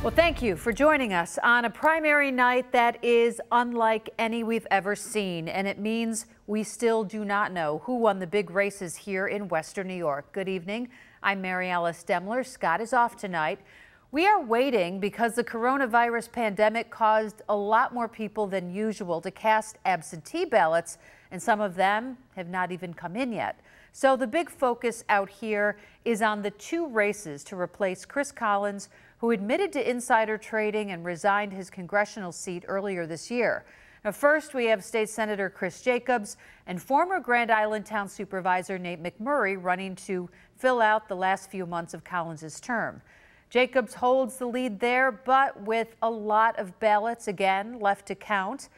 Well, thank you for joining us on a primary night that is unlike any we've ever seen. And it means we still do not know who won the big races here in Western New York. Good evening. I'm Mary Alice Demler. Scott is off tonight. We are waiting because the coronavirus pandemic caused a lot more people than usual to cast absentee ballots, and some of them have not even come in yet. So the big focus out here is on the two races to replace Chris Collins, who admitted to insider trading and resigned his congressional seat earlier this year. Now, first, we have State Senator Chris Jacobs and former Grand Island Town Supervisor Nate McMurray running to fill out the last few months of Collins's term. Jacobs holds the lead there, but with a lot of ballots again left to count.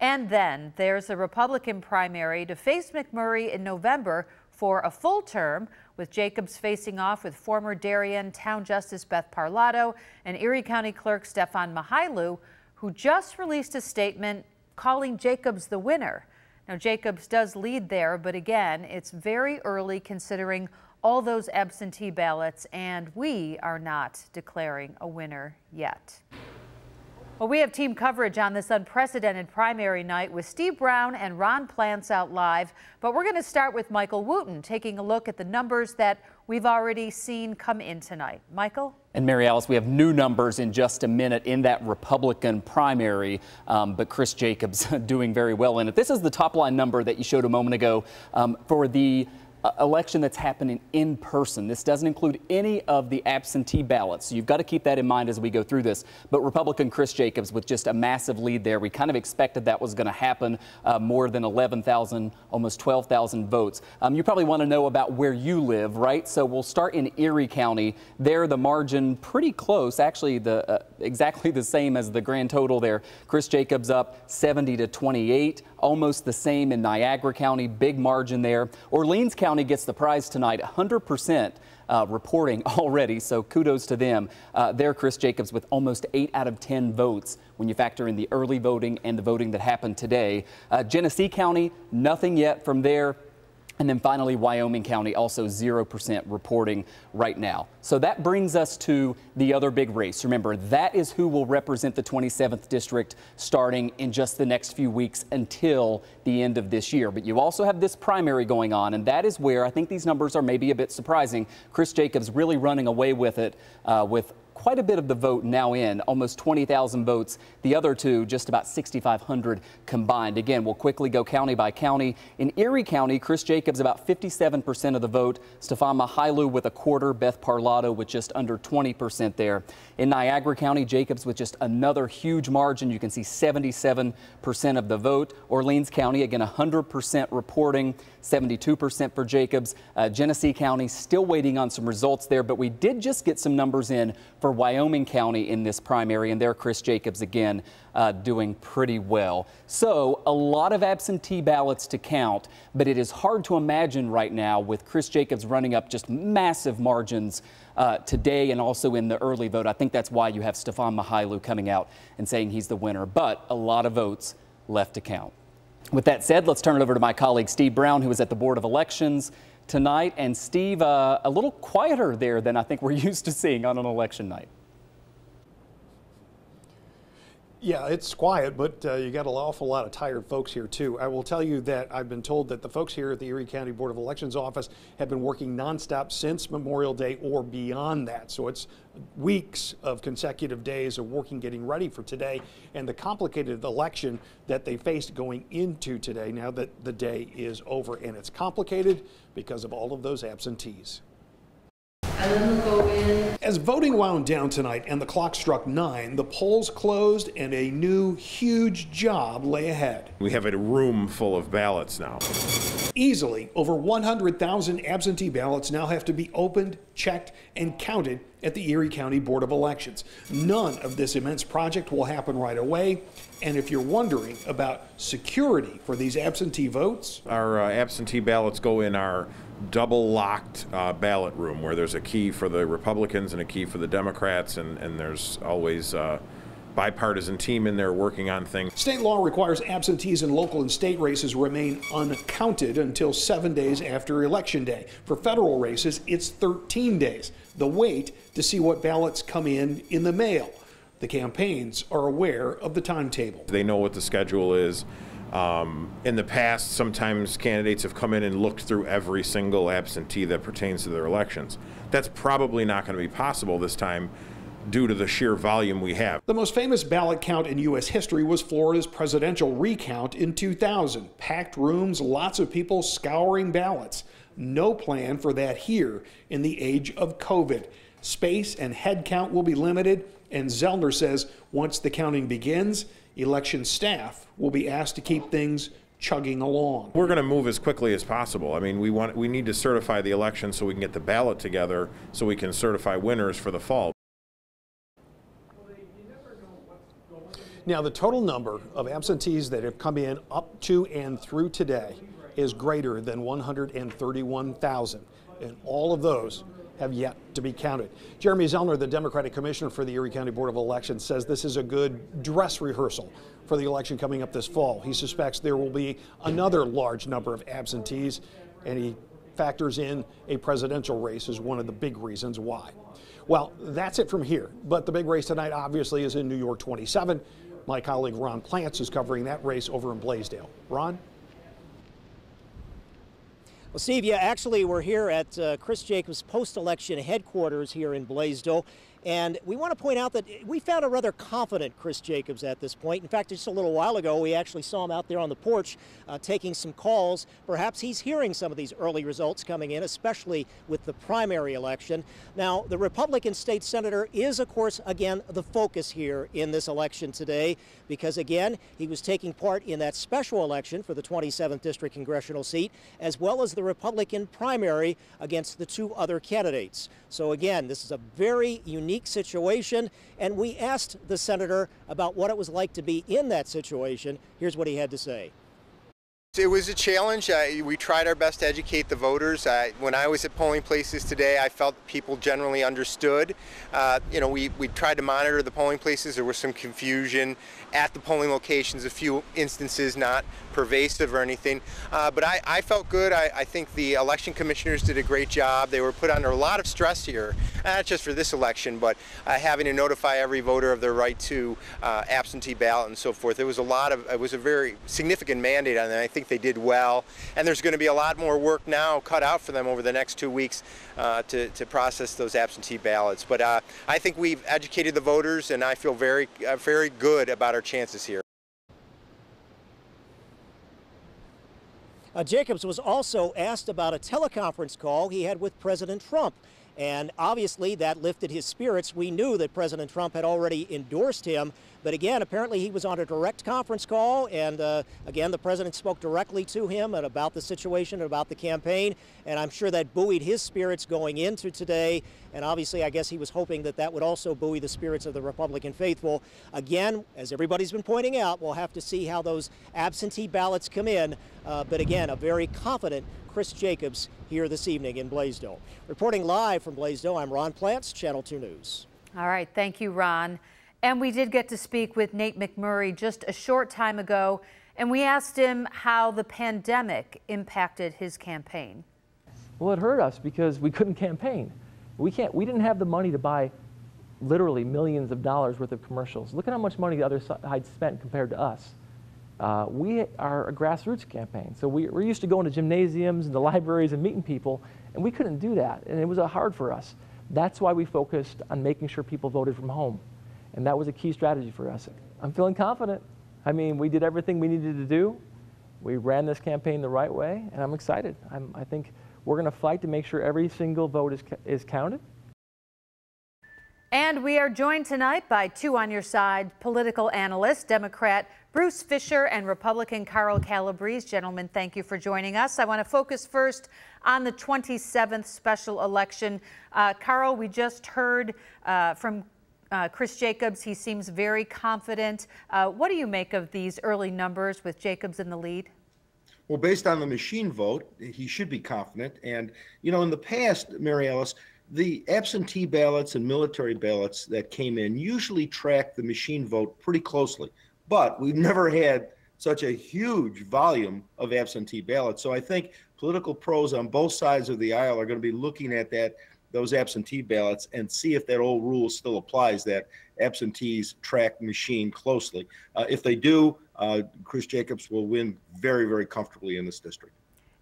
And then there's a Republican primary to face McMurray in November for a full term, with Jacobs facing off with former Darien Town Justice Beth Parlato and Erie County Clerk Stefan Mychajliw, who just released a statement calling Jacobs the winner. Now, Jacobs does lead there, but again, it's very early considering all those absentee ballots, and we are not declaring a winner yet. Well, we have team coverage on this unprecedented primary night with Steve Brown and Ron Plants out live. But we're going to start with Michael Wooten taking a look at the numbers that we've already seen come in tonight. Michael? And Mary Alice, we have new numbers in just a minute in that Republican primary, um, but Chris Jacobs doing very well in it. This is the top line number that you showed a moment ago um, for the election that's happening in person. This doesn't include any of the absentee ballots. So you've got to keep that in mind as we go through this. But Republican Chris Jacobs with just a massive lead there. We kind of expected that was going to happen. Uh, more than 11,000, almost 12,000 votes. Um, you probably want to know about where you live, right? So we'll start in Erie County. There, the margin pretty close, actually the uh, exactly the same as the grand total there. Chris Jacobs up 70 to 28, almost the same in Niagara County. Big margin there. Orleans County County gets the prize tonight, 100% uh, reporting already, so kudos to them. Uh, there, Chris Jacobs with almost 8 out of 10 votes when you factor in the early voting and the voting that happened today. Uh, Genesee County, nothing yet from there. And then finally, Wyoming County, also 0% reporting right now. So that brings us to the other big race. Remember, that is who will represent the 27th district starting in just the next few weeks until the end of this year. But you also have this primary going on, and that is where I think these numbers are maybe a bit surprising. Chris Jacobs really running away with it uh, with quite a bit of the vote now in, almost 20,000 votes. The other two, just about 6,500 combined. Again, we'll quickly go county by county. In Erie County, Chris Jacobs about 57% of the vote. Stefan Mychajliw with a quarter. Beth Parlato with just under 20% there. In Niagara County, Jacobs with just another huge margin. You can see 77% of the vote. Orleans County, again, 100% reporting, 72% for Jacobs. Uh, Genesee County still waiting on some results there, but we did just get some numbers in for for Wyoming County in this primary, and there Chris Jacobs again uh, doing pretty well. So a lot of absentee ballots to count, but it is hard to imagine right now with Chris Jacobs running up just massive margins uh, today and also in the early vote. I think that's why you have Stefan Mychajliw coming out and saying he's the winner, but a lot of votes left to count. With that said, let's turn it over to my colleague Steve Brown, who is at the Board of Elections tonight. And Steve, uh, a little quieter there than I think we're used to seeing on an election night. Yeah, it's quiet, but uh, you got an awful lot of tired folks here too. I will tell you that I've been told that the folks here at the Erie County Board of Elections office have been working nonstop since Memorial Day or beyond that. So it's weeks of consecutive days of working, getting ready for today, and the complicated election that they faced going into today. Now that the day is over, and it's complicated because of all of those absentees. As voting wound down tonight and the clock struck 9, the polls closed and a new huge job lay ahead. We have a room full of ballots now. Easily, over 100,000 absentee ballots now have to be opened, checked, and counted at the Erie County Board of Elections. None of this immense project will happen right away. And if you're wondering about security for these absentee votes, our uh, absentee ballots go in our double locked uh, ballot room where there's a key for the Republicans and a key for the Democrats, and, and there's always uh, bipartisan team in there working on things. State law requires absentees in local and state races remain uncounted until seven days after Election Day. For federal races, it's 13 days. The wait to see what ballots come in in the mail. The campaigns are aware of the timetable. They know what the schedule is. Um, in the past, sometimes candidates have come in and looked through every single absentee that pertains to their elections. That's probably not going to be possible this time due to the sheer volume we have. The most famous ballot count in U.S. history was Florida's presidential recount in 2000. Packed rooms, lots of people scouring ballots. No plan for that here in the age of COVID. Space and headcount will be limited, and Zellner says once the counting begins, election staff will be asked to keep things chugging along. We're going to move as quickly as possible. I mean, we want we need to certify the election so we can get the ballot together so we can certify winners for the fall. Now, the total number of absentees that have come in up to and through today is greater than 131,000, and all of those have yet to be counted. Jeremy Zellner, the Democratic Commissioner for the Erie County Board of Elections, says this is a good dress rehearsal for the election coming up this fall. He suspects there will be another large number of absentees, and he factors in a presidential race as one of the big reasons why. Well, that's it from here. But the big race tonight obviously is in New York 27. My colleague Ron Plants is covering that race over in Blasdell. Ron? Well, Steve, yeah, actually, we're here at uh, Chris Jacobs post election headquarters here in Blasdell. And we want to point out that we found a rather confident Chris Jacobs at this point. In fact, just a little while ago, we actually saw him out there on the porch uh, taking some calls. Perhaps he's hearing some of these early results coming in, especially with the primary election. Now, the Republican state senator is, of course, again, the focus here in this election today, because again, he was taking part in that special election for the 27th district congressional seat, as well as the Republican primary against the two other candidates. So again, this is a very unique unique situation, and we asked the senator about what it was like to be in that situation. Here's what he had to say. It was a challenge. Uh, we tried our best to educate the voters. Uh, when I was at polling places today, I felt people generally understood. Uh, you know, we, we tried to monitor the polling places. There was some confusion at the polling locations, a few instances not pervasive or anything. Uh, but I, I, felt good. I, I, think the election commissioners did a great job. They were put under a lot of stress here, not just for this election, but uh, having to notify every voter of their right to uh, absentee ballot and so forth. It was a lot of, it was a very significant mandate on them. I think they did well. And there's going to be a lot more work now cut out for them over the next two weeks uh, to, to process those absentee ballots. But uh, I think we've educated the voters, and I feel very, uh, very good about our chances here. Uh, Jacobs was also asked about a teleconference call he had with President Trump. And obviously that lifted his spirits. We knew that President Trump had already endorsed him. But again, apparently he was on a direct conference call. And uh, again, the president spoke directly to him and about the situation, and about the campaign. And I'm sure that buoyed his spirits going into today. And obviously, I guess he was hoping that that would also buoy the spirits of the Republican faithful. Again, as everybody's been pointing out, we'll have to see how those absentee ballots come in. Uh, but again, a very confident Chris Jacobs here this evening in Blasdell. Reporting live from Blasdell, I'm Ron Plants, Channel 2 News. All right, thank you, Ron. And we did get to speak with Nate McMurray just a short time ago, and we asked him how the pandemic impacted his campaign. Well, it hurt us because we couldn't campaign. We can't. We didn't have the money to buy literally millions of dollars worth of commercials. Look at how much money the other side spent compared to us. Uh, we are a grassroots campaign, so we, are used to going to gymnasiums and the libraries and meeting people, and we couldn't do that, and it was uh, hard for us. That's why we focused on making sure people voted from home, and that was a key strategy for us. I'm feeling confident. I mean, we did everything we needed to do. We ran this campaign the right way, and I'm excited. I'm, I think we're going to fight to make sure every single vote is, is counted. And we are joined tonight by two on your side political analysts, Democrat Bruce Fisher and Republican Carl Calabrese. Gentlemen, thank you for joining us. I want to focus first on the 27th special election. Uh, Carl, we just heard uh, from uh, Chris Jacobs. He seems very confident. Uh, what do you make of these early numbers with Jacobs in the lead? Well, based on the machine vote, he should be confident. And, you know, in the past, Mary Alice, the absentee ballots and military ballots that came in usually track the machine vote pretty closely, but we've never had such a huge volume of absentee ballots. So I think political pros on both sides of the aisle are going to be looking at that those absentee ballots and see if that old rule still applies that absentees track machine closely. Uh, if they do, uh, Chris Jacobs will win very, very comfortably in this district.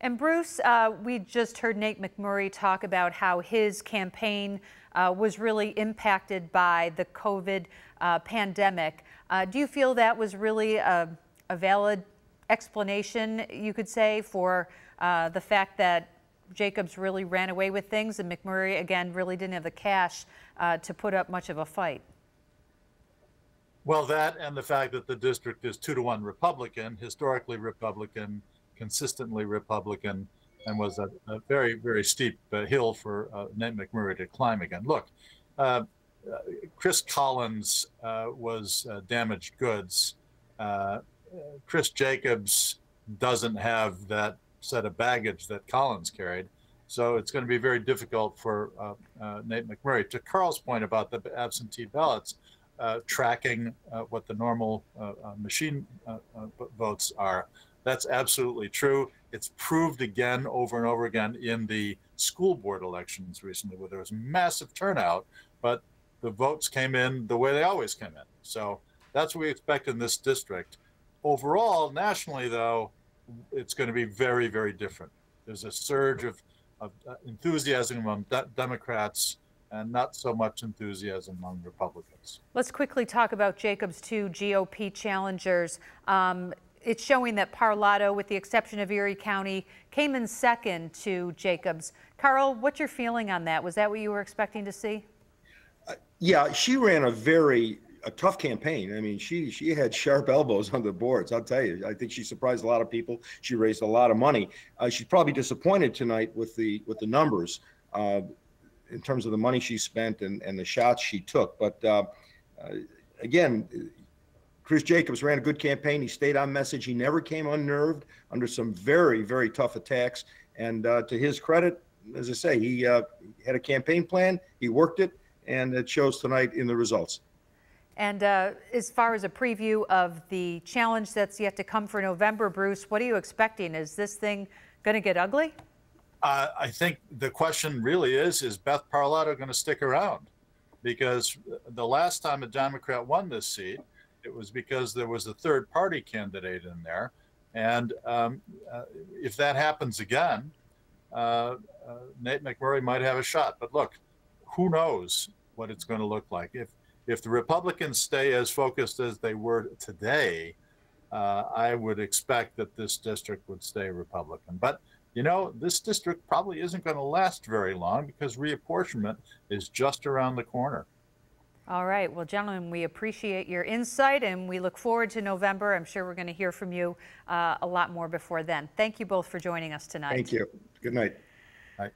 And Bruce, uh, we just heard Nate McMurray talk about how his campaign uh, was really impacted by the COVID uh, pandemic. Uh, do you feel that was really a, a, valid explanation, you could say, for the fact that Jacobs really ran away with things and McMurray, again, really didn't have the cash uh, to put up much of a fight? Well, that and the fact that the district is two to one Republican, historically Republican, consistently Republican, and was a, a very, very steep uh, hill for uh, Nate McMurray to climb again. Look, uh, Chris Collins uh, was uh, damaged goods. Chris Jacobs doesn't have that set of baggage that Collins carried. So it's going to be very difficult for Nate McMurray. To Carl's point about the absentee ballots, uh, tracking uh, what the normal uh, machine votes are. That's absolutely true. It's proved again over and over again in the school board elections recently, where there was massive turnout, but the votes came in the way they always come in. So that's what we expect in this district. Overall, nationally, though, it's going to be very, very different. There's a surge of, of enthusiasm among de- Democrats and not so much enthusiasm among Republicans. Let's quickly talk about Jacobs' two GOP challengers. Um, it's showing that Parlato, with the exception of Erie County, came in second to Jacobs. Carl, what's your feeling on that? Was that what you were expecting to see? Uh, yeah, she ran a very a tough campaign. I mean, she she had sharp elbows on the boards. I'll tell you. I think she surprised a lot of people. She raised a lot of money. Uh, she's probably disappointed tonight with the with the numbers uh, in terms of the money she spent and, and the shots she took. But uh, uh again, Chris Jacobs ran a good campaign. He stayed on message. He never came unnerved under some very, very tough attacks. And uh, to his credit, as I say, he uh, had a campaign plan. He worked it, and it shows tonight in the results. And uh, as far as a preview of the challenge that's yet to come for November, Bruce, what are you expecting? Is this thing going to get ugly? Uh, I think the question really is: Is Beth Parlato going to stick around? Because the last time a Democrat won this seat, it was because there was a third party candidate in there. And um, uh, if that happens again, uh, uh, Nate McMurray might have a shot. But look, who knows what it's going to look like. If, if the Republicans stay as focused as they were today, uh, I would expect that this district would stay Republican. But you know, this district probably isn't going to last very long because reapportionment is just around the corner. All right. Well, gentlemen, we appreciate your insight and we look forward to November. I'm sure we're going to hear from you uh, a lot more before then. Thank you both for joining us tonight. Thank you. Good night. Bye.